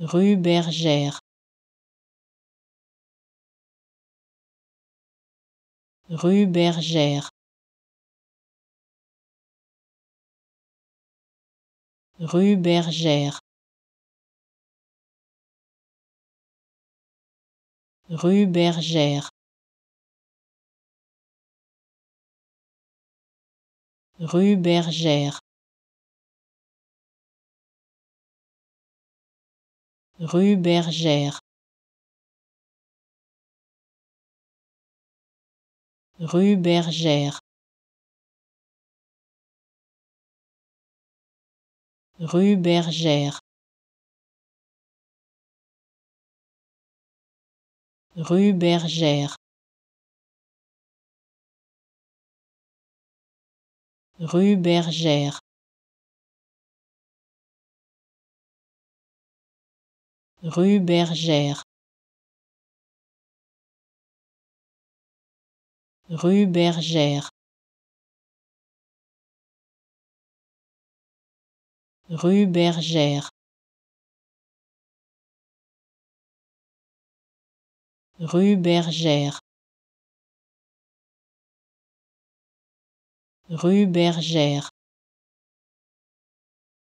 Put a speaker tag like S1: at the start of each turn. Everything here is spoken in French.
S1: Rue Bergère. Rue Bergère. Rue Bergère. Rue Bergère. Rue Bergère. Rue Bergère. Rue Bergère. Rue Bergère. Rue Bergère. Rue Bergère. Rue Bergère. Rue Bergère. Rue Bergère. Rue Bergère. Rue Bergère.